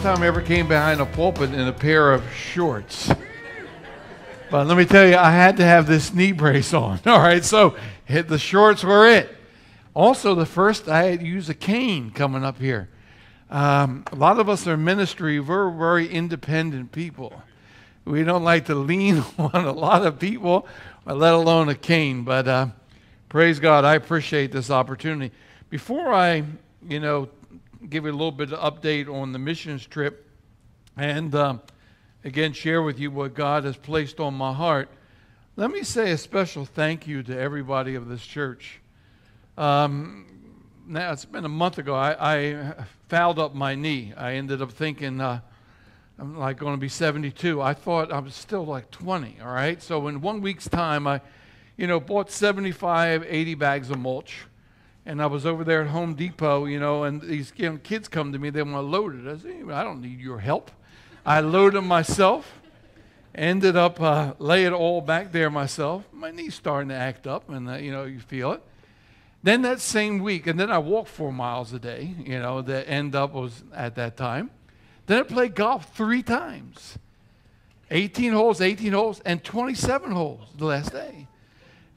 first time I ever came behind a pulpit in a pair of shorts. But let me tell you, I had to have this knee brace on. All right, so hit the shorts were it. Also, the first I had to use a cane coming up here. Um, a lot of us are ministry. We're very independent people. We don't like to lean on a lot of people, let alone a cane. But uh, praise God, I appreciate this opportunity. Before I, you know, give you a little bit of update on the missions trip, and um, again share with you what God has placed on my heart. Let me say a special thank you to everybody of this church. Um, now it's been a month ago. I, I, fouled up my knee. I ended up thinking uh, I'm like going to be 72. I thought I was still like 20. All right. So in one week's time, I, you know, bought 75, 80 bags of mulch and I was over there at Home Depot, you know, and these you know, kids come to me, they want to load it. I said, I don't need your help. I loaded them myself. Ended up uh, lay it all back there myself. My knee's starting to act up, and uh, you know you feel it. Then that same week, and then I walked four miles a day. You know, the end up was at that time. Then I played golf three times, 18 holes, 18 holes, and 27 holes the last day.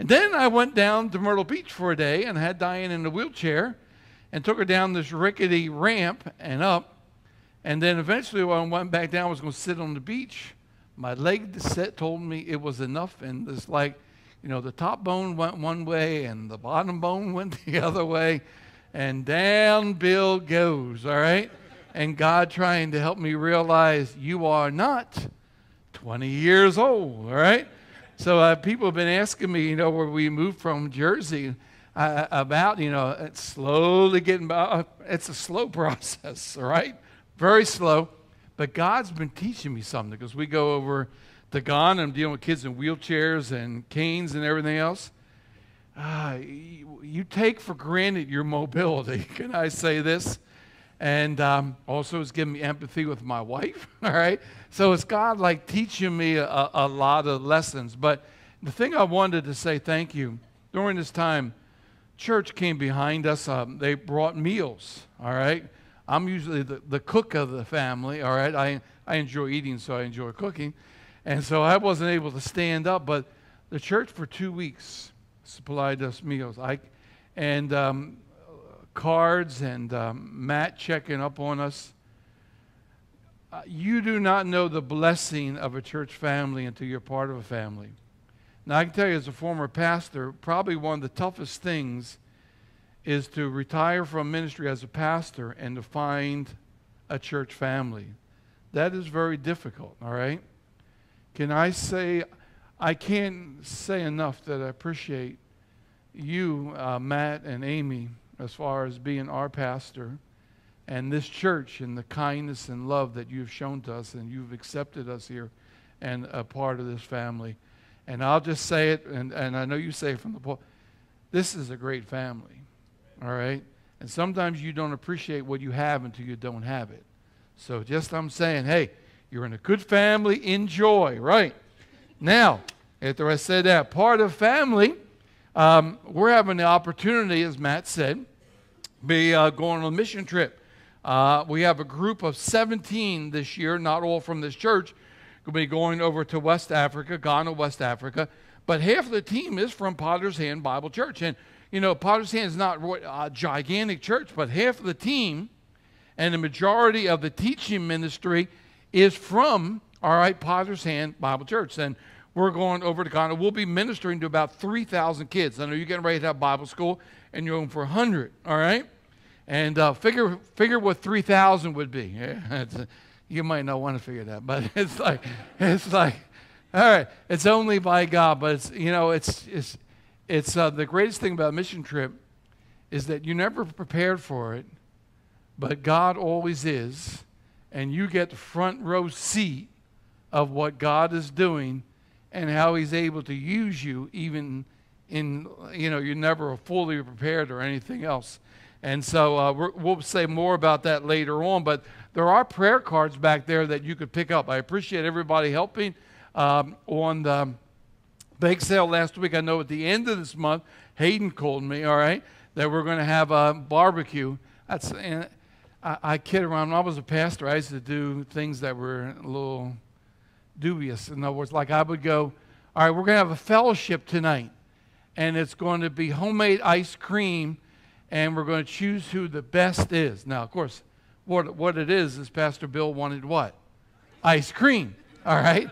And then I went down to Myrtle Beach for a day and had Diane in a wheelchair and took her down this rickety ramp and up. And then eventually, when I went back down, I was going to sit on the beach. My leg set told me it was enough. And it's like, you know, the top bone went one way and the bottom bone went the other way. And down Bill goes, all right? And God trying to help me realize you are not 20 years old, all right? So uh, people have been asking me, you know, where we moved from Jersey, uh, about, you know, it's slowly getting by. Uh, it's a slow process, right? Very slow. But God's been teaching me something because we go over to Ghana and I'm dealing with kids in wheelchairs and canes and everything else. Uh, you, you, take for granted your mobility. Can I say this? And um, also, it's giving me empathy with my wife. All right. So it's God like teaching me a, a lot of lessons. But the thing I wanted to say thank you during this time, church came behind us. Um, they brought meals. All right. I'm usually the, the cook of the family. All right. I, I enjoy eating, so I enjoy cooking. And so I wasn't able to stand up, but the church for two weeks supplied us meals. I, and um, cards and um, Matt checking up on us. Uh, you do not know the blessing of a church family until you're part of a family. Now, I can tell you, as a former pastor, probably one of the toughest things is to retire from ministry as a pastor and to find a church family. That is very difficult, all right? Can I say, I can't say enough that I appreciate you, uh, Matt and Amy, as far as being our pastor and this church and the kindness and love that you've shown to us and you've accepted us here and a part of this family. And I'll just say it, and, and I know you say it from the point this is a great family, all right? And sometimes you don't appreciate what you have until you don't have it. So just I'm saying, hey, you're in a good family, enjoy, right? Now, after I said that, part of family, um, we're having the opportunity, as Matt said, be uh, going on a mission trip. Uh, we have a group of 17 this year, not all from this church, going to be going over to West Africa, Ghana, West Africa. But half the team is from Potter's Hand Bible Church. And, you know, Potter's Hand is not a gigantic church, but half of the team and the majority of the teaching ministry is from, all right, Potter's Hand Bible Church. And we're going over to Ghana. We'll be ministering to about 3,000 kids. I know you're getting ready to have Bible school, and you're going for 100, all right? And uh, figure, figure what 3,000 would be. you might not want to figure that, but it's like, it's like, all right, it's only by God, but it's, you know, it's, it's, it's uh, the greatest thing about a mission trip is that you're never prepared for it, but God always is, and you get the front row seat of what God is doing and how He's able to use you even in, you know, you're never fully prepared or anything else. And so uh, we'll say more about that later on. But there are prayer cards back there that you could pick up. I appreciate everybody helping um, on the bake sale last week. I know at the end of this month, Hayden called me, all right, that we're going to have a barbecue. That's, I, I kid around. When I was a pastor, I used to do things that were a little dubious. In other words, like I would go, all right, we're going to have a fellowship tonight, and it's going to be homemade ice cream, and we're going to choose who the best is. Now, of course, what, what it is is Pastor Bill wanted what? Ice cream, all right?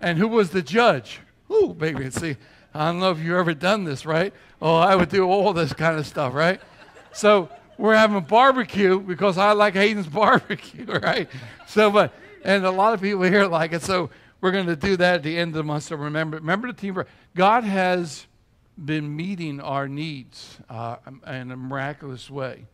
And who was the judge? Ooh, baby, see, I don't know if you've ever done this, right? Oh, I would do all this kind of stuff, right? So we're having a barbecue because I like Hayden's barbecue, right? So, but, and a lot of people here like it. So we're going to do that at the end of the month. So remember, remember the team. God has been meeting our needs uh, in a miraculous way.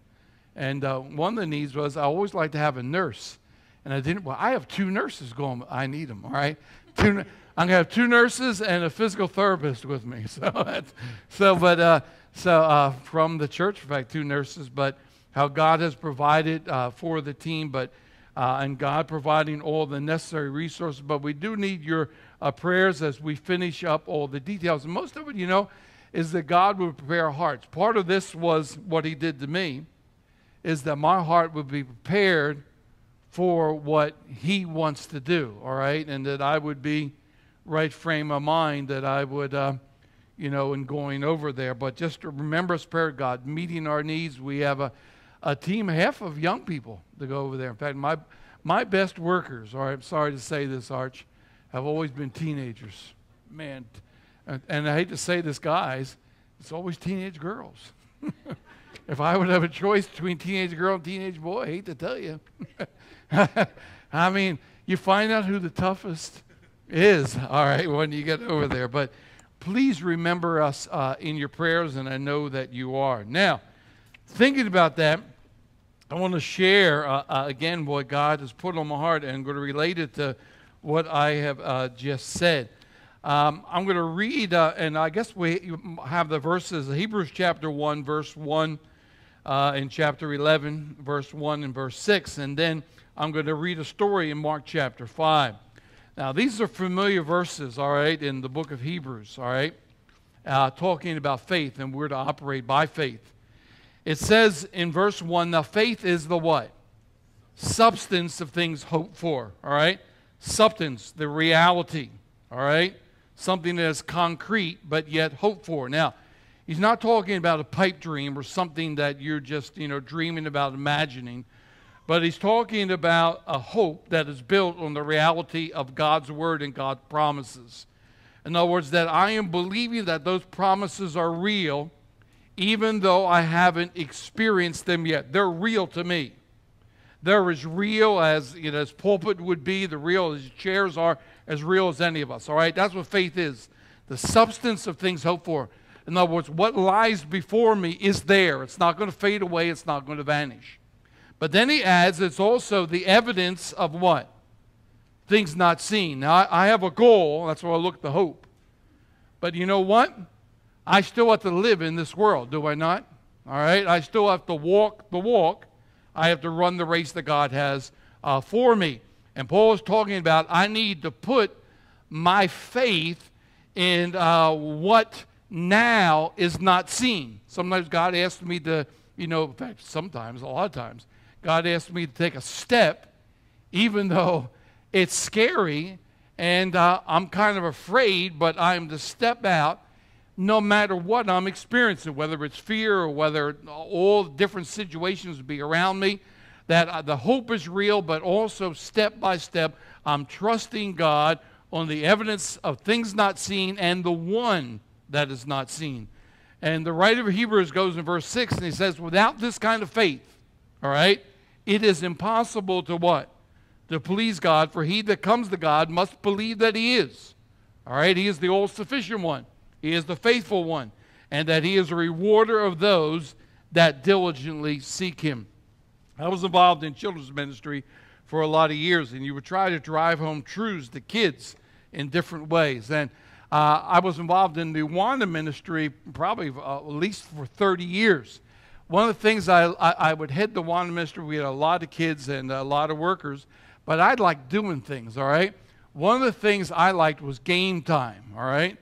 And uh, one of the needs was I always like to have a nurse. And I didn't, well, I have two nurses going. I need them, all right? Two, I'm going to have two nurses and a physical therapist with me. So, that's, so but, uh, so uh, from the church, in fact, two nurses, but how God has provided uh, for the team, but uh, and God providing all the necessary resources. But we do need your uh, prayers as we finish up all the details. And most of it, you know, is that God would prepare our hearts. Part of this was what He did to me, is that my heart would be prepared for what He wants to do. All right, and that I would be right frame of mind that I would, uh, you know, in going over there. But just to remember, prayer God, meeting our needs. We have a, a team, half of young people to go over there. In fact, my, my best workers, or I'm sorry to say this, Arch, have always been teenagers. Man, and, and I hate to say this, guys, it's always teenage girls. if I would have a choice between teenage girl and teenage boy, I hate to tell you. I mean, you find out who the toughest is, all right, when you get over there. But please remember us uh, in your prayers, and I know that you are. Now, thinking about that, I want to share uh, uh, again what God has put on my heart, and I'm going to relate it to what I have uh, just said. Um, I'm going to read, uh, and I guess we have the verses Hebrews chapter 1, verse 1, uh, in chapter 11, verse 1 and verse 6, and then I'm going to read a story in Mark chapter 5. Now, these are familiar verses, all right, in the book of Hebrews, all right, uh, talking about faith, and we're to operate by faith. It says in verse 1 now, faith is the what? Substance of things hoped for, all right? Substance, the reality, all right? Something that is concrete, but yet hoped for. Now, he's not talking about a pipe dream or something that you're just, you know, dreaming about, imagining but he's talking about a hope that is built on the reality of God's word and God's promises. In other words, that I am believing that those promises are real, even though I haven't experienced them yet. They're real to me. They're as real as, you know, as pulpit would be, the real as chairs are, as real as any of us. All right? That's what faith is. The substance of things hoped for. In other words, what lies before me is there. It's not going to fade away, it's not going to vanish. But then he adds it's also the evidence of what? Things not seen. Now, I, I have a goal. That's why I look to hope. But you know what? I still have to live in this world, do I not? All right? I still have to walk the walk. I have to run the race that God has uh, for me. And Paul is talking about I need to put my faith in uh, what now is not seen. Sometimes God asks me to, you know, in fact, sometimes, a lot of times, God asks me to take a step, even though it's scary and uh, I'm kind of afraid, but I'm to step out no matter what I'm experiencing, whether it's fear or whether all different situations be around me. That the hope is real, but also step by step, I'm trusting God on the evidence of things not seen and the one that is not seen. And the writer of Hebrews goes in verse 6 and he says, Without this kind of faith, all right? It is impossible to what? To please God, for he that comes to God must believe that he is. All right? He is the all sufficient one, he is the faithful one, and that he is a rewarder of those that diligently seek him. I was involved in children's ministry for a lot of years, and you would try to drive home truths to kids in different ways. And uh, I was involved in the Awana ministry probably uh, at least for 30 years one of the things I, I, I, would head the Awana ministry, we had a lot of kids and a lot of workers, but I like doing things, all right? One of the things I liked was game time, all right?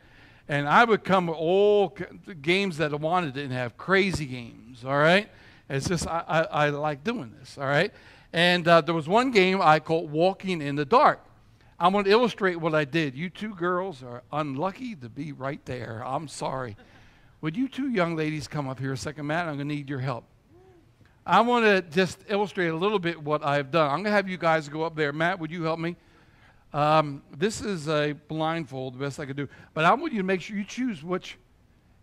And I would come with all games that I wanted didn't have, crazy games, all right? It's just, I, I, I like doing this, all right? And uh, there was one game I called Walking in the Dark. I'm going to illustrate what I did. You two girls are unlucky to be right there. I'm sorry. Would you two young ladies come up here a second, Matt? I'm going to need your help. I want to just illustrate a little bit what I've done. I'm going to have you guys go up there. Matt, would you help me? Um, this is a blindfold, the best I could do. But I want you to make sure you choose which.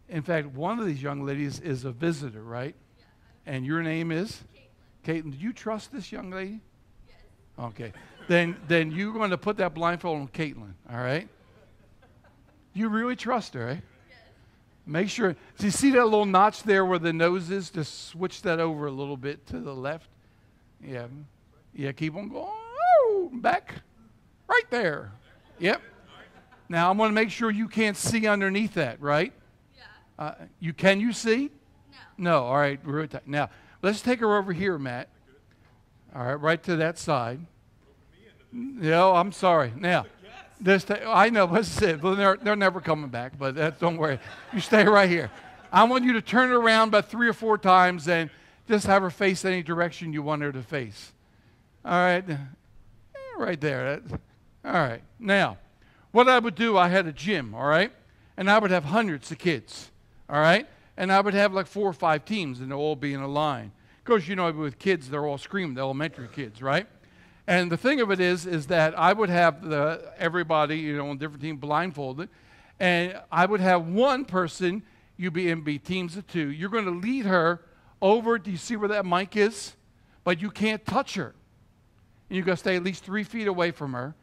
In fact, one of these young ladies is a visitor, right? Yeah, and your name is? Caitlin. Caitlin, do you trust this young lady? Yes. Okay. then, then you're going to put that blindfold on Caitlin, all right? You really trust her, eh? Make sure. Do you see that little notch there where the nose is? Just switch that over a little bit to the left. Yeah. Yeah, keep on going. Back. Right there. Yep. Now I'm going to make sure you can't see underneath that, right? Yeah. Uh, you can you see? No. No. All right. Now let's take her over here, Matt. All right, right to that side. No, I'm sorry. Now, this I know, what's it? They're, they're never coming back, but that, don't worry. You stay right here. I want you to turn it around about three or four times and just have her face any direction you want her to face. All right? Right there. All right. Now, what I would do, I had a gym, all right? And I would have hundreds of kids, all right? And I would have like four or five teams, and they'll all be in a line. Of course, you know, with kids, they're all screaming, the elementary kids, right? And the thing of it is, is that I would have the, everybody, you know, on different team blindfolded, and I would have one person, you be in be teams of two. You're going to lead her over. Do you see where that mic is? But you can't touch her. And you're going to stay at least three feet away from her.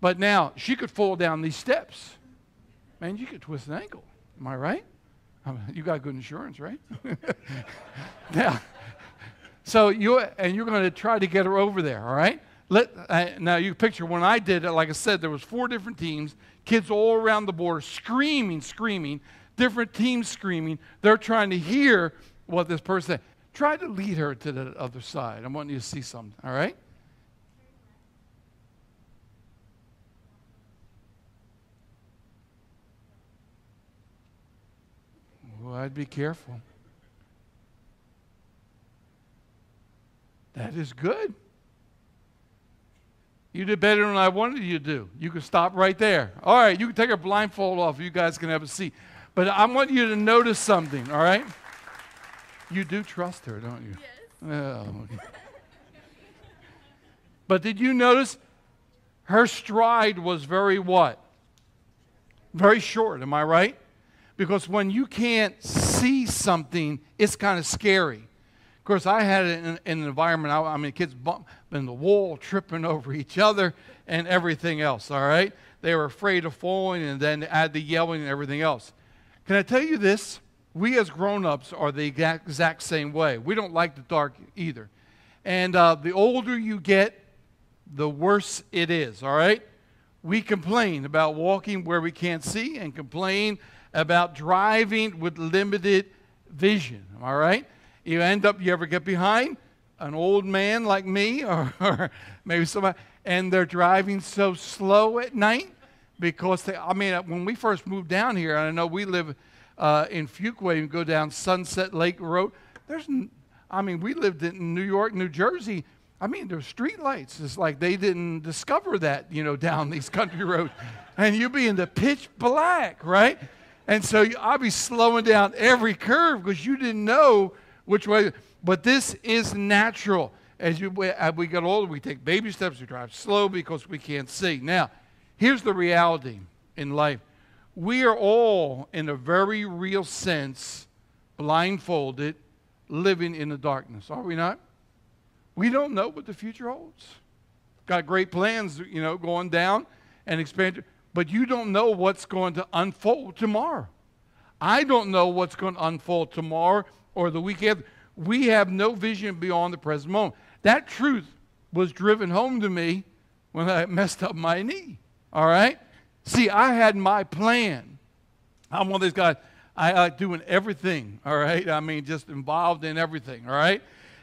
But now she could fall down these steps. Man, you could twist an ankle. Am I right? you got good insurance, right? now, so you and you're going to try to get her over there, all right? Let, uh, now you picture when I did it, like I said, there was four different teams, kids all around the border screaming, screaming, different teams screaming. They're trying to hear what this person said. Try to lead her to the other side. I want you to see something, all right? Well, I'd be careful. That is good. You did better than I wanted you to do. You can stop right there. All right, you can take a blindfold off. You guys can have a seat. But I want you to notice something, all right? You do trust her, don't you? Yes. Oh, okay. but did you notice her stride was very what? Very short, am I right? Because when you can't see something, it's kind of scary Of course, I had it in, in an environment, I, I mean, kids bumping the wall, tripping over each other, and everything else, all right? They were afraid of falling, and then add the yelling and everything else. Can I tell you this? We as grown ups are the exact, exact same way. We don't like the dark either. And uh, the older you get, the worse it is, all right? We complain about walking where we can't see and complain about driving with limited vision, all right? You end up, you ever get behind an old man like me or, or maybe somebody, and they're driving so slow at night because they, I mean, when we first moved down here, I know we live uh, in Fuquay and go down Sunset Lake Road. There's, I mean, we lived in New York, New Jersey. I mean, there's street lights. It's like they didn't discover that, you know, down these country roads. And you be in the pitch black, right? And so I'll be slowing down every curve because you didn't know which way. But this is natural. As, you, as we get older, we take baby steps, we drive slow because we can't see. Now, here's the reality in life we are all, in a very real sense, blindfolded, living in the darkness, are we not? We don't know what the future holds. Got great plans, you know, going down and expand, but you don't know what's going to unfold tomorrow. I don't know what's going to unfold tomorrow or the week after. We have no vision beyond the present moment. That truth was driven home to me when I messed up my knee. All right? See, I had my plan. I'm one of these guys, I like doing everything. All right? I mean, just involved in everything. All right?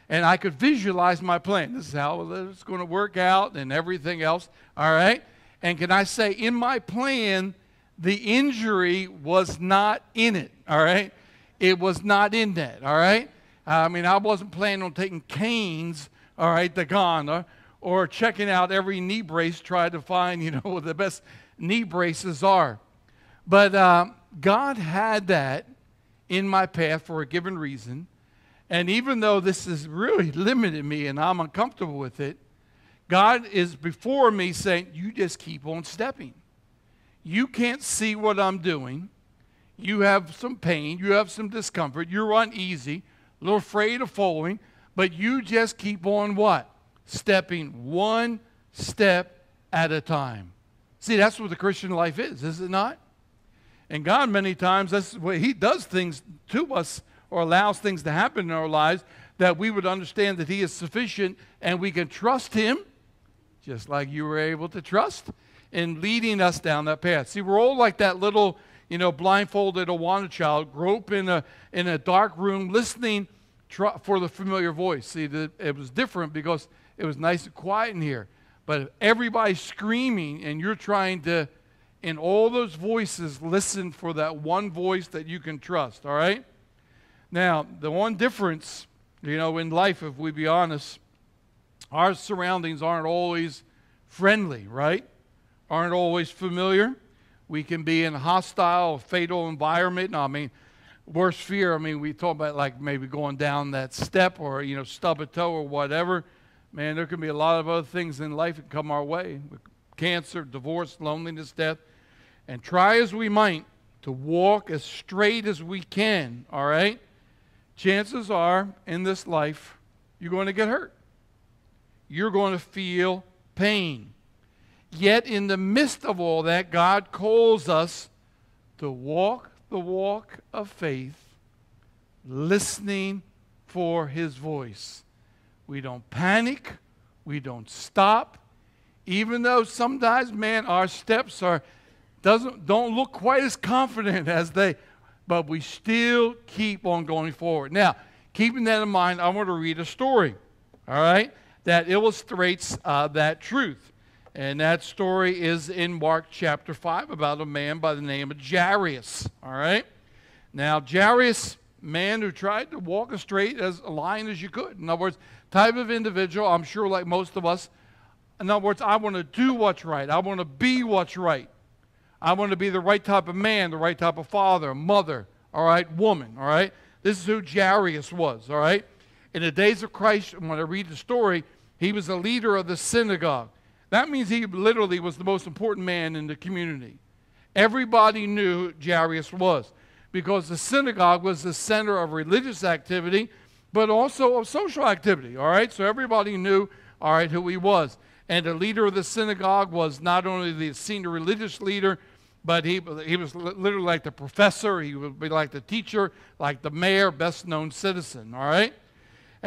And I could visualize my plan. This is how it's going to work out and everything else. All right? And can I say, in my plan, the injury was not in it. All right? It was not in that, all right? I mean, I wasn't planning on taking canes, all right, to Ghana, or checking out every knee brace, trying to find, you know, what the best knee braces are. But uh, God had that in my path for a given reason. And even though this has really limited me and I'm uncomfortable with it, God is before me saying, You just keep on stepping. You can't see what I'm doing. You have some pain. You have some discomfort. You're uneasy, a little afraid of falling, but you just keep on what? Stepping one step at a time. See, that's what the Christian life is, is it not? And God, many times, that's what He does things to us or allows things to happen in our lives that we would understand that He is sufficient and we can trust Him, just like you were able to trust in leading us down that path. See, we're all like that little, you know, blindfolded Awana child, grope in a, in a dark room listening for the familiar voice. See, the, it was different because it was nice and quiet in here. But if everybody's screaming and you're trying to in all those voices, listen for that one voice that you can trust, all right? Now, the one difference, you know, in life, if we be honest, our surroundings aren't always friendly, right? Aren't always familiar. We can be in a hostile, fatal environment. No, I mean, worst fear, I mean, we talk about like maybe going down that step or, you know, stub a toe or whatever. Man, there can be a lot of other things in life that come our way cancer, divorce, loneliness, death and try as we might to walk as straight as we can, all right, chances are in this life you're going to get hurt. You're going to feel pain. Yet, in the midst of all that, God calls us to walk the walk of faith, listening for His voice. We don't panic, we don't stop, even though sometimes, man, our steps are doesn't, don't look quite as confident as they, but we still keep on going forward. Now, keeping that in mind, I want to read a story, all right, that illustrates uh, that truth. And that story is in Mark chapter 5 about a man by the name of Jairus, all right? Now, Jairus, man who tried to walk as straight as a line as you could. In other words, type of individual, I'm sure like most of us, in other words, I want to do what's right. I want to be what's right. I want to be the right type of man, the right type of father, mother, all right, woman, all right? This is who Jairus was, all right? In the days of Christ, when I read the story, he was a leader of the synagogue. That means he literally was the most important man in the community. Everybody knew Jairus was because the synagogue was the center of religious activity, but also of social activity, all right? So everybody knew, all right, who he was. And the leader of the synagogue was not only the senior religious leader, but he, he was literally like the professor, he would be like the teacher, like the mayor, best known citizen, all right?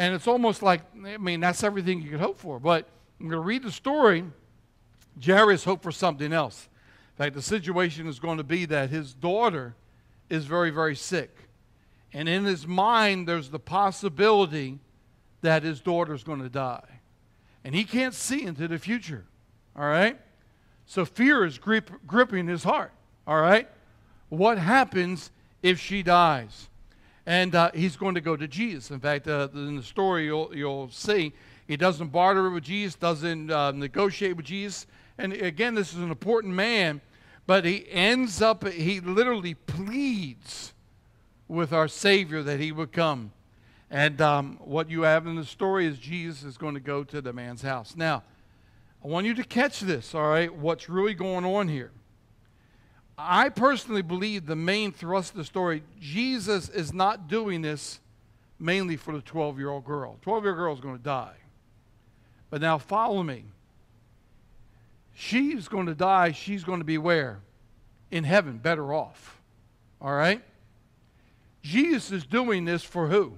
And it's almost like, I mean, that's everything you could hope for. But I'm going to read the story. Jairus hoped for something else. In fact, the situation is going to be that his daughter is very, very sick. And in his mind, there's the possibility that his daughter is going to die and he can't see into the future. All right? So fear is grip, gripping his heart. All right? What happens if she dies? And uh, he's going to go to Jesus. In fact, uh, in the story, you'll, you'll see he doesn't barter with Jesus, doesn't uh, negotiate with Jesus. And again, this is an important man, but he ends up, he literally pleads with our Savior that he would come. And um, what you have in the story is Jesus is going to go to the man's house. Now, I want you to catch this, all right, what's really going on here. I personally believe the main thrust of the story, Jesus is not doing this mainly for the 12 year old girl. 12 year old girl is going to die. But now follow me. She's going to die. She's going to be where? In heaven, better off. All right? Jesus is doing this for who?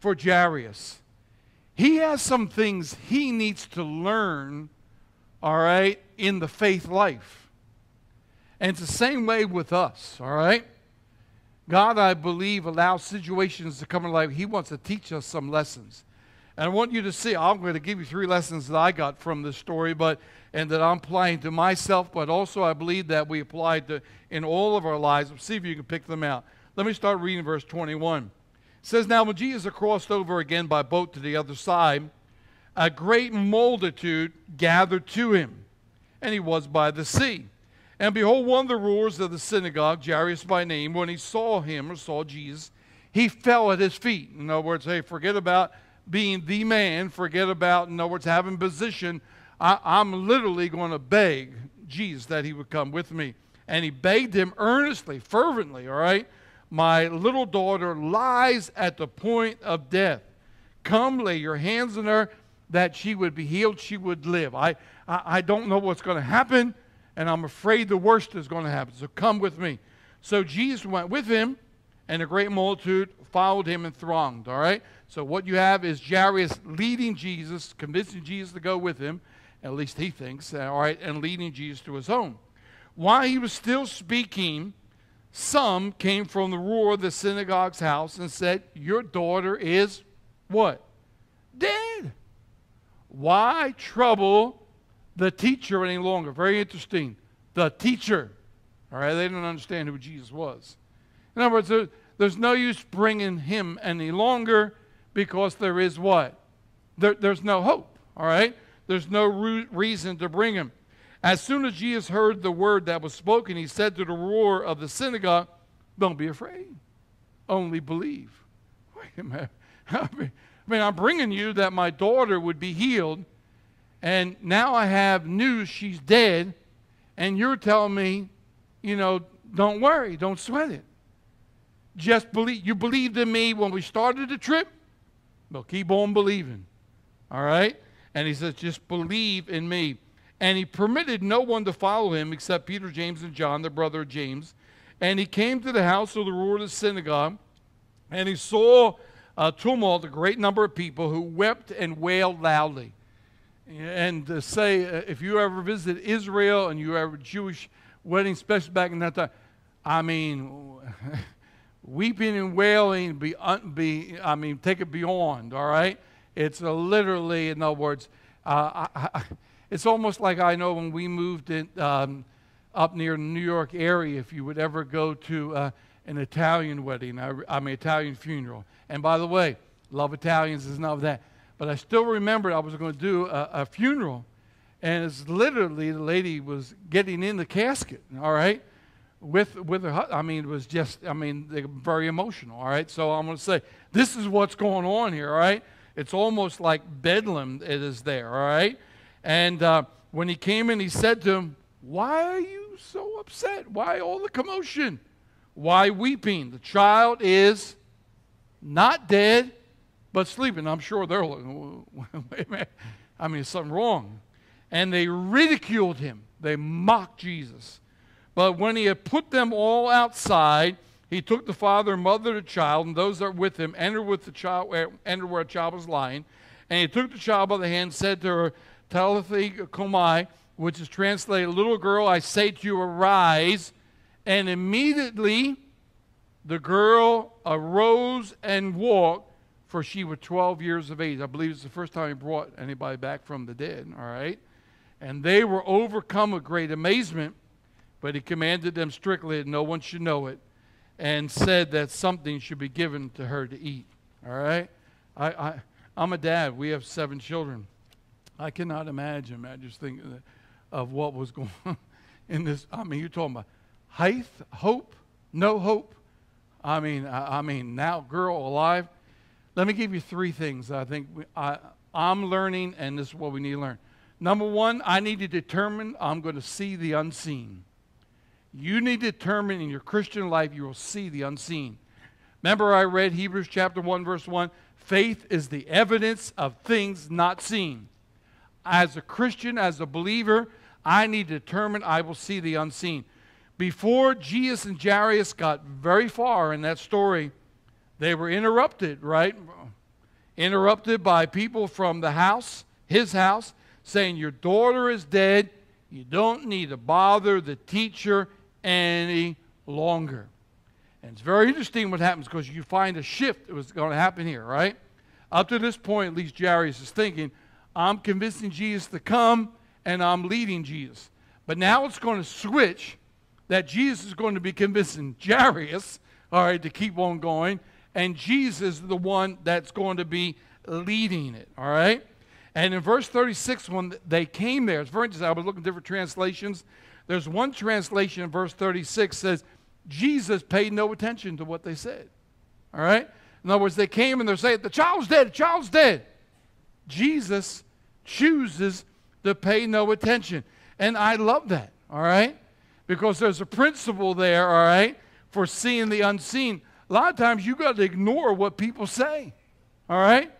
for Jairus. He has some things he needs to learn, all right, in the faith life. And it's the same way with us, all right? God, I believe, allows situations to come in life. He wants to teach us some lessons. And I want you to see, I'm going to give you three lessons that I got from this story, but and that I'm applying to myself, but also I believe that we apply to in all of our lives. See if you can pick them out. Let me start reading verse 21. says, Now when Jesus crossed over again by boat to the other side, a great multitude gathered to him, and he was by the sea. And behold, one of the rulers of the synagogue, Jairus by name, when he saw him or saw Jesus, he fell at his feet. In other words, hey, forget about being the man, forget about, in other words, having position. I, am literally going to beg Jesus that he would come with me. And he begged him earnestly, fervently, all right? My little daughter lies at the point of death. Come, lay your hands on her that she would be healed, she would live. I, I, I don't know what's going to happen, and I'm afraid the worst is going to happen. So come with me. So Jesus went with him, and a great multitude followed him and thronged. All right? So what you have is Jairus leading Jesus, convincing Jesus to go with him, at least he thinks, uh, all right, and leading Jesus to his home. While he was still speaking, some came from the ruler of the synagogue's house and said, Your daughter is what? Dead. Why trouble the teacher any longer? Very interesting. The teacher. All right, they didn't understand who Jesus was. In other words, there, there's no use bringing him any longer because there is what? There, there's no hope. All right? There's no re- reason to bring him. As soon as Jesus heard the word that was spoken, he said to the ruler of the synagogue, Don't be afraid, only believe. Wait a minute. I mean, I'm bringing you that my daughter would be healed, and now I have news she's dead, and you're telling me, you know, don't worry, don't sweat it. Just believe. You believed in me when we started the trip, well, keep on believing. All right? And he says, just believe in me. And he permitted no one to follow him except Peter, James, and John, the brother of James. And he came to the house of the ruler of the synagogue, and he saw a tumult, a great number of people who wept and wailed loudly. And to say, uh, if you ever visit Israel and you ever Jewish wedding, especially back in that time, I mean, weeping and wailing be, un, be I mean, take it beyond, all right? It's literally, in other words, uh, I, I, it's almost like I know when we moved in, um, up near the New York area, if you would ever go to uh, an Italian wedding, I, I mean, Italian funeral. And by the way, love Italians is not that. But I still remember I was going to do a, a funeral, and it's literally the lady was getting in the casket, all right? with with her i mean it was just i mean they're very emotional all right so i'm going to say this is what's going on here all right it's almost like bedlam it is there all right and uh, when he came in, he said to him, Why are you so upset? Why all the commotion? Why weeping? The child is not dead, but sleeping. I'm sure they're looking, wait a minute. I mean, something wrong. And they ridiculed him, they mocked Jesus. But when he had put them all outside, he took the father and mother the child and those that were with him, entered with the child, eh, entered where a child was lying, and he took the child by the hand, and said to her, Talitha cumi, which is translated, Little girl, I say to you, arise. And immediately the girl arose and walked, for she was 12 years of age. I believe it's the first time he brought anybody back from the dead, all right? And they were overcome with great amazement, but he commanded them strictly that no one should know it, and said that something should be given to her to eat, all right? I, I, I'm a dad. We have seven children. I cannot imagine. I just think of what was going on in this. I mean, you're talking about height, hope, no hope. I mean, I, I mean, now girl alive. Let me give you three things I think we, I, I'm learning, and this is what we need to learn. Number one, I need to determine I'm going to see the unseen. You need to determine in your Christian life you will see the unseen. Remember, I read Hebrews chapter 1, verse 1 faith is the evidence of things not seen as a Christian, as a believer, I need to determine I will see the unseen. Before Jesus and Jairus got very far in that story, they were interrupted, right? Interrupted by people from the house, his house, saying, Your daughter is dead. You don't need to bother the teacher any longer. And it's very interesting what happens because you find a shift that was going to happen here, right? Up to this point, at least Jairus is thinking, I'm convincing Jesus to come and I'm leading Jesus. But now it's going to switch that Jesus is going to be convincing Jairus, all right, to keep on going. And Jesus is the one that's going to be leading it. All right? And in verse 36, when they came there, it's very interesting. I was looking at different translations. There's one translation in verse 36 says, Jesus paid no attention to what they said. All right? In other words, they came and they're saying, The child's dead, the child's dead. Jesus chooses to pay no attention. And I love that, all right? Because there's a principle there, all right, for seeing the unseen. A lot of times you got to ignore what people say, all right?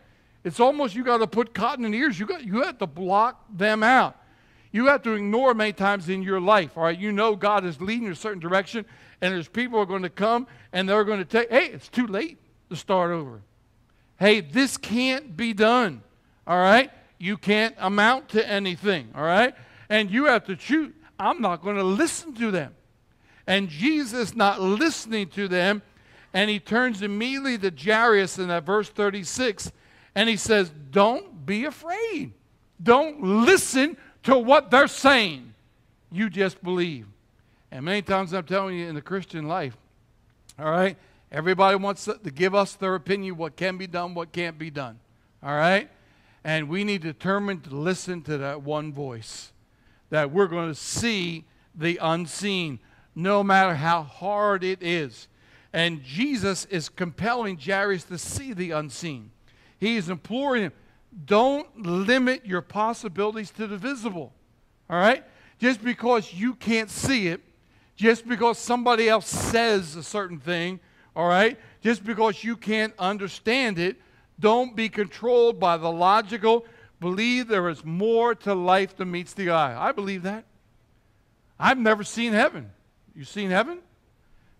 It's almost you got to put cotton in ears. You got you have to block them out. You have to ignore many times in your life. All right, you know God is leading you a certain direction, and there's people are going to come and they're going to take. Hey, it's too late to start over. Hey, this can't be done. All right, you can't amount to anything. All right, and you have to choose. I'm not going to listen to them. And Jesus not listening to them, and he turns immediately to Jairus in that verse 36 and he says, Don't be afraid. Don't listen to what they're saying. You just believe. And many times I'm telling you in the Christian life, all right, everybody wants to give us their opinion what can be done, what can't be done. All right? And we need to determine to listen to that one voice that we're going to see the unseen, no matter how hard it is. And Jesus is compelling Jairus to see the unseen. He is imploring him, don't limit your possibilities to the visible. All right? Just because you can't see it, just because somebody else says a certain thing, all right? Just because you can't understand it, don't be controlled by the logical. Believe there is more to life than meets the eye. I believe that. I've never seen heaven. You seen heaven?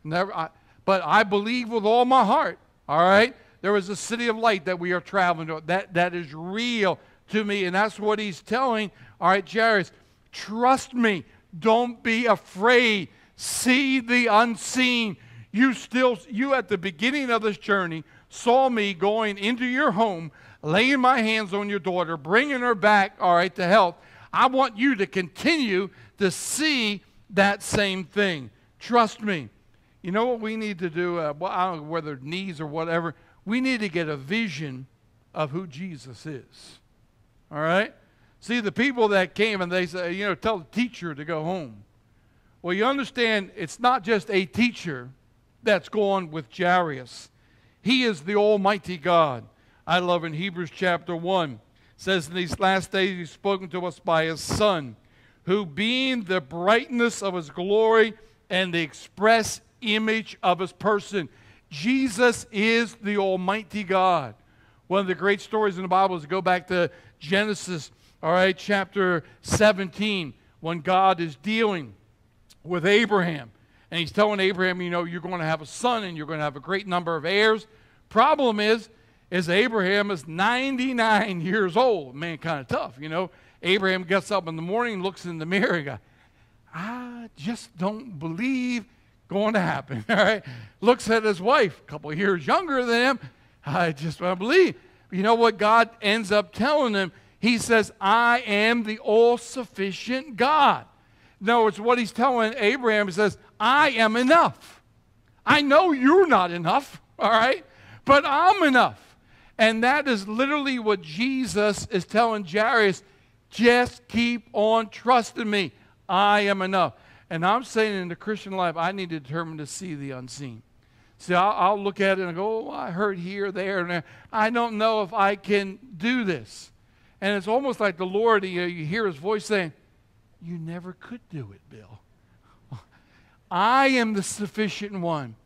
Never. I, but I believe with all my heart. All right there is a city of light that we are traveling to. That, that is real to me. And that's what he's telling, all right, Jairus, trust me. Don't be afraid. See the unseen. You still, you at the beginning of this journey saw me going into your home, laying my hands on your daughter, bringing her back, all right, to health. I want you to continue to see that same thing. Trust me. You know what we need to do? Uh, well, I don't know whether knees or whatever. We need to get a vision of who Jesus is. All right? See, the people that came and they say, you know, tell the teacher to go home. Well, you understand, it's not just a teacher that's going with Jairus. He is the Almighty God. I love in Hebrews chapter 1 says in these last days he's spoken to us by his son who being the brightness of his glory and the express image of his person Jesus is the Almighty God. One of the great stories in the Bible is to go back to Genesis, all right, chapter 17, when God is dealing with Abraham. And he's telling Abraham, you know, you're going to have a son and you're going to have a great number of heirs. Problem is, is Abraham is 99 years old. Man, kind of tough, you know. Abraham gets up in the morning, looks in the mirror, and goes, I just don't believe going to happen. All right. Looks at his wife, a couple years younger than him. I just want to believe. You know what God ends up telling him? He says, I am the all sufficient God. No, it's what he's telling Abraham. He says, I am enough. I know you're not enough, all right? But I'm enough. And that is literally what Jesus is telling Jairus. Just keep on trusting me. I am enough. And I'm saying in the Christian life, I need to determine to see the unseen. See, I'll, I'll look at it and go, oh, I heard here, there, and there. I don't know if I can do this. And it's almost like the Lord, you, you hear his voice saying, You never could do it, Bill. I am the sufficient one.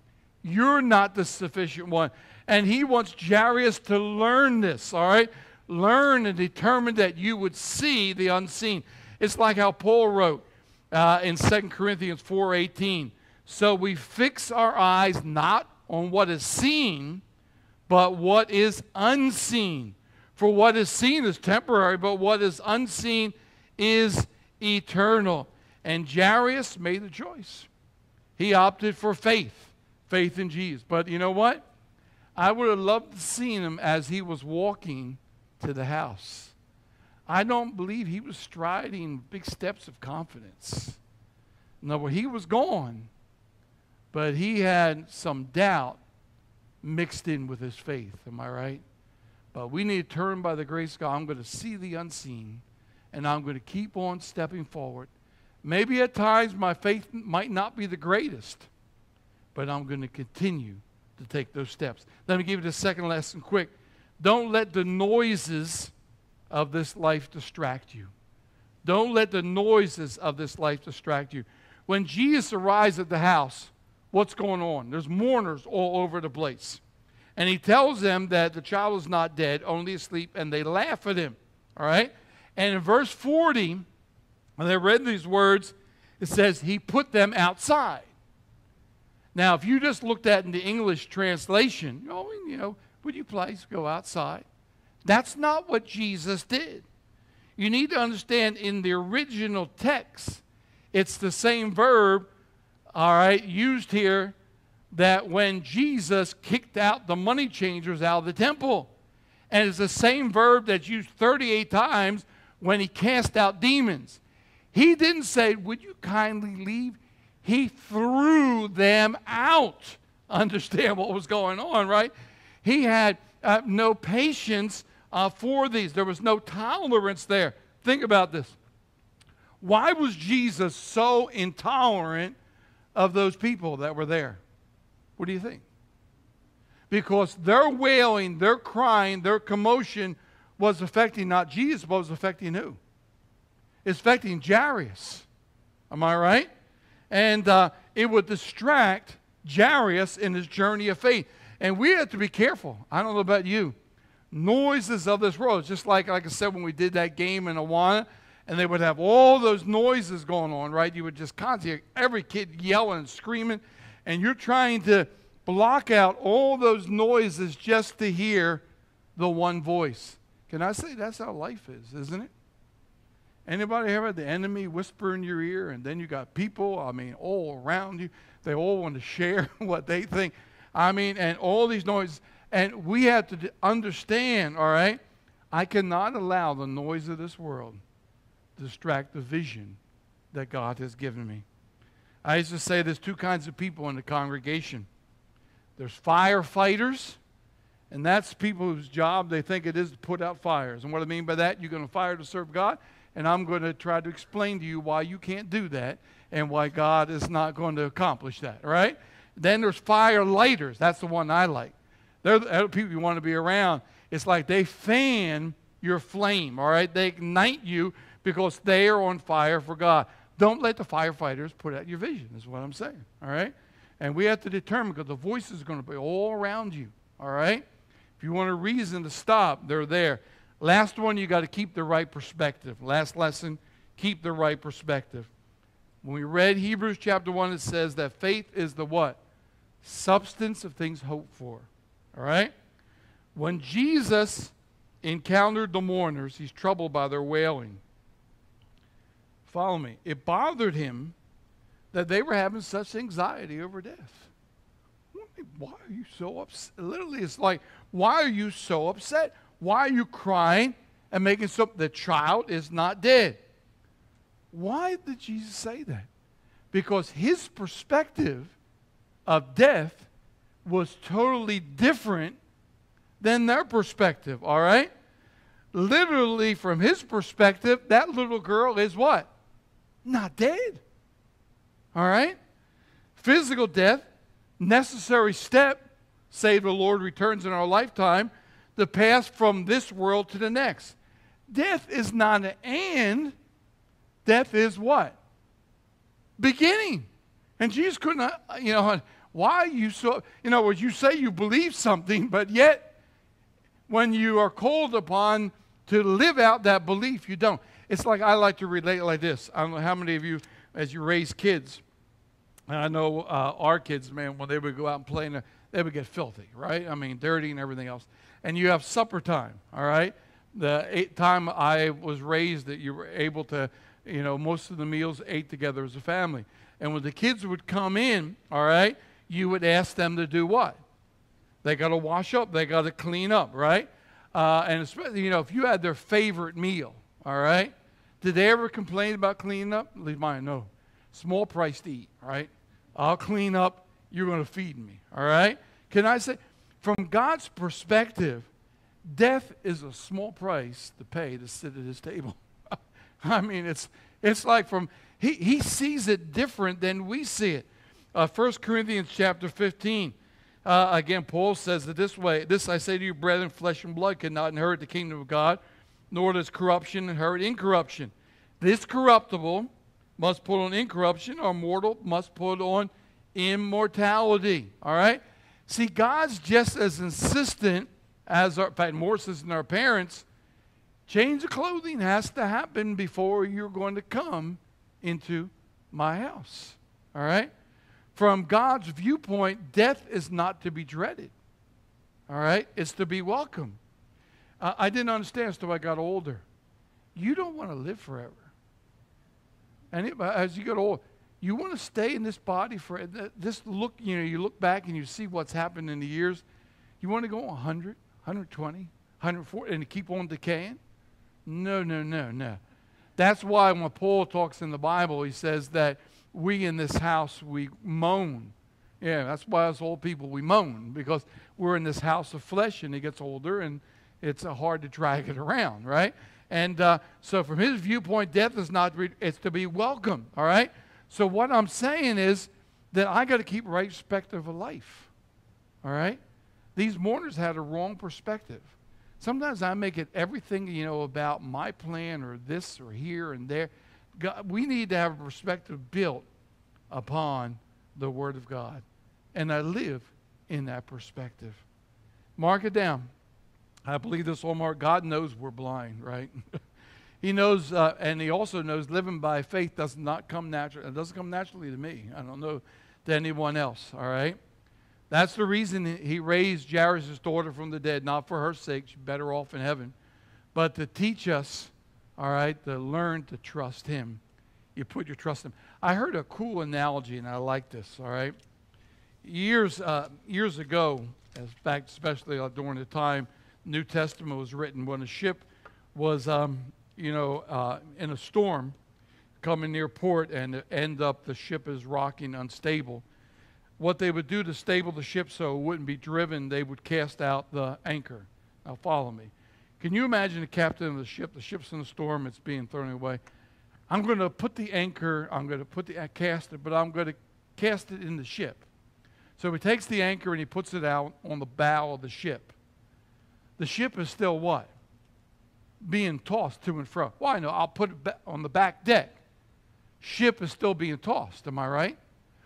You're not the sufficient one. And he wants Jairus to learn this, all right? Learn and determine that you would see the unseen. It's like how Paul wrote uh, in 2 Corinthians 4:18. So we fix our eyes not on what is seen, but what is unseen. For what is seen is temporary, but what is unseen is eternal. And Jairus made the choice. He opted for faith, faith in Jesus. But you know what? I would have loved to see him as he was walking to the house. I don't believe he was striding big steps of confidence. No, he was gone, but he had some doubt mixed in with his faith. Am I right? But we need to turn by the grace of God. I'm going to see the unseen, and I'm going to keep on stepping forward. Maybe at times my faith might not be the greatest, but I'm going to continue to take those steps. Let me give you the second lesson quick. Don't let the noises of this life distract you. Don't let the noises of this life distract you. When Jesus arrives at the house, what's going on? There's mourners all over the place. And he tells them that the child is not dead, only asleep, and they laugh at him. All right? And in verse 40, when they read these words, it says, He put them outside. Now, if you just looked at in the English translation, oh, you know, would you please go outside? That's not what Jesus did. You need to understand in the original text, it's the same verb, all right, used here that when Jesus kicked out the money changers out of the temple. And it's the same verb that's used 38 times when he cast out demons. He didn't say, Would you kindly leave? He threw them out. Understand what was going on, right? He had uh, no patience uh, for these, there was no tolerance there. Think about this. Why was Jesus so intolerant of those people that were there? What do you think? Because their wailing, their crying, their commotion was affecting not Jesus, but was affecting who? It's affecting Jairus. Am I right? And uh, it would distract Jairus in his journey of faith. And we have to be careful. I don't know about you. Noises of this world, just like, like I said, when we did that game in Awana, and they would have all those noises going on, right? You would just constantly, every kid yelling and screaming and you're trying to block out all those noises just to hear the one voice. Can I say that's how life is, isn't it? Anybody ever had the enemy whisper in your ear, and then you got people, I mean, all around you. They all want to share what they think. I mean, and all these noises. And we have to understand, all right, I cannot allow the noise of this world to distract the vision that God has given me. I used to say there's two kinds of people in the congregation there's firefighters, and that's people whose job they think it is to put out fires. And what I mean by that, you're going to fire to serve God, and I'm going to try to explain to you why you can't do that and why God is not going to accomplish that, right? Then there's fire lighters. That's the one I like. They're the people you want to be around. It's like they fan your flame, all right? They ignite you because they are on fire for God. Don't let the firefighters put out your vision, is what I'm saying. All right? And we have to determine because the voices are going to be all around you. All right? If you want a reason to stop, they're there. Last one, you got to keep the right perspective. Last lesson, keep the right perspective. When we read Hebrews chapter 1, it says that faith is the what? Substance of things hoped for. All right? When Jesus encountered the mourners, he's troubled by their wailing. Follow me. It bothered him that they were having such anxiety over death. Why are you so upset? Literally, it's like, why are you so upset? Why are you crying and making so the child is not dead? Why did Jesus say that? Because his perspective of death was totally different than their perspective, all right? Literally, from his perspective, that little girl is what? not dead. All right? Physical death, necessary step, say the Lord returns in our lifetime, to pass from this world to the next. Death is not an end. Death is what? Beginning. And Jesus couldn't, uh, you know, why are you so, you know, you say you believe something, but yet when you are called upon to live out that belief, you don't. It's like I like to relate like this. I don't know how many of you, as you raise kids, and I know uh, our kids, man, when they would go out and play, they would get filthy, right? I mean, dirty and everything else. And you have supper time, all right? The time I was raised, that you were able to, you know, most of the meals ate together as a family. And when the kids would come in, all right, you would ask them to do what? They got to wash up, they got to clean up, right? Uh, and especially, you know, if you had their favorite meal, all right? Did they ever complain about cleaning up? Leave mine, no. Small price to eat, right? I'll clean up. You're going to feed me, all right? Can I say, From God's perspective, death is a small price to pay to sit at his table. I mean, it's, it's like from, he, he sees it different than we see it. Uh, 1 Corinthians chapter 15. Uh, again, Paul says it this way This I say to you, brethren, flesh and blood cannot inherit the kingdom of God, nor does corruption inherit incorruption. This corruptible must put on incorruption, or mortal must put on immortality. All right? See, God's just as insistent as our, in fact, more insistent than our parents. Change of clothing has to happen before you're going to come into my house. All right? From God's viewpoint, death is not to be dreaded. All right? It's to be welcome. Uh, I didn't understand until I got older. You don't want to live forever. And it, as you get old, you want to stay in this body for this look, you know, you look back and you see what's happened in the years. You want to go 100, 120, 140, and keep on decaying? No, no, no, no. That's why when Paul talks in the Bible, he says that we in this house, we moan. Yeah, that's why as old people, we moan because we're in this house of flesh and it gets older and it's uh, hard to drag it around, right? And uh, so, from his viewpoint, death is not, re- it's to be welcome, all right? So, what I'm saying is that I got to keep right perspective of life, all right? These mourners had a wrong perspective. Sometimes I make it everything, you know, about my plan or this or here and there. God, we need to have a perspective built upon the Word of God. And I live in that perspective. Mark it down. I believe this all mark. God knows we're blind, right? he knows, uh, and He also knows living by faith does not come naturally. It doesn't come naturally to me. I don't know to anyone else, all right? That's the reason He raised Jairus' daughter from the dead, not for her sake, she's better off in heaven, but to teach us all right, to learn to trust Him. You put your trust in Him. I heard a cool analogy, and I like this, all right? Years, uh, years ago, in fact, especially uh, during the time New Testament was written, when a ship was, um, you know, uh, in a storm coming near port and end up the ship is rocking unstable. What they would do to stable the ship so it wouldn't be driven, they would cast out the anchor. Now follow me. Can you imagine the captain of the ship? The ship's in a storm, it's being thrown away. I'm going to put the anchor, I'm going to put the uh, cast it, but I'm going to cast it in the ship. So he takes the anchor and he puts it out on the bow of the ship. The ship is still what? Being tossed to and fro. Why? no, I'll put it on the back deck. Ship is still being tossed. Am I right?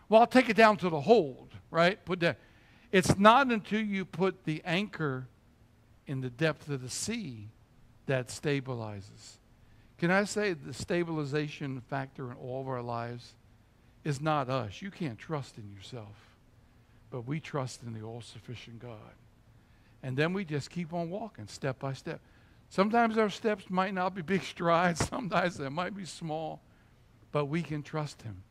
Well, I'll take it down to the hold, right? Put that. It's not until you put the anchor in the depth of the sea that stabilizes. Can I say the stabilization factor in all of our lives is not us. You can't trust in yourself, but we trust in the all sufficient God. And then we just keep on walking step by step. Sometimes our steps might not be big strides, sometimes they might be small, but we can trust Him.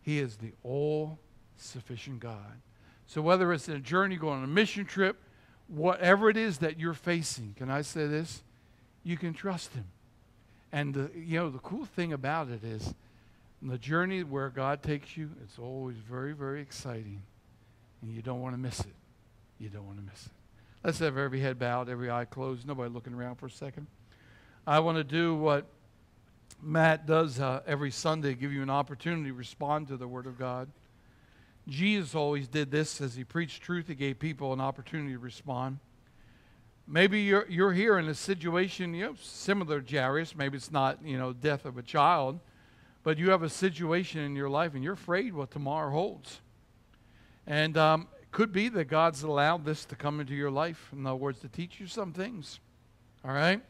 He is the all sufficient God. So whether it's a journey going on a mission trip, whatever it is that you're facing, can I say this? You can trust Him. And the, you know the cool thing about it is, the journey where God takes you, it's always very, very exciting, and you don't want to miss it. You don't want to miss it. Let's have every head bowed, every eye closed, nobody looking around for a second. I want to do what Matt does uh, every Sunday, give you an opportunity to respond to the Word of God. Jesus always did this as he preached truth, he gave people an opportunity to respond. Maybe you're, you're here in a situation you know, similar to Jairus. Maybe it's not, you know, death of a child, but you have a situation in your life and you're afraid what tomorrow holds. And um, it could be that God's allowed this to come into your life. In other words, to teach you some things. All right?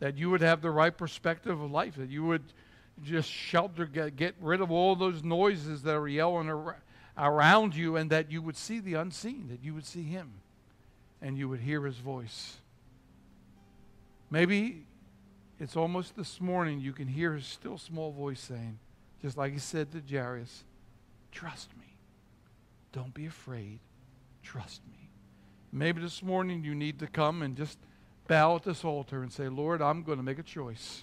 That you would have the right perspective of life, that you would just shelter, get, get rid of all those noises that are yelling around around you and that you would see the unseen, that you would see Him and you would hear His voice. Maybe it's almost this morning you can hear His still small voice saying, just like He said to Jairus, trust me. Don't be afraid. Trust me. Maybe this morning you need to come and just bow at this altar and say, Lord, I'm going to make a choice.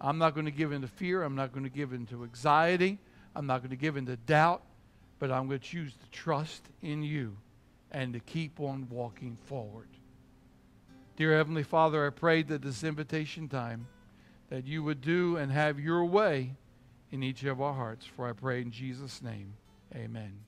I'm not going to give in to fear. I'm not going to give in to anxiety. I'm not going to give in to doubt but I'm going to choose to trust in you and to keep on walking forward. Dear Heavenly Father, I pray that this invitation time that you would do and have your way in each of our hearts. For I pray in Jesus' name, amen.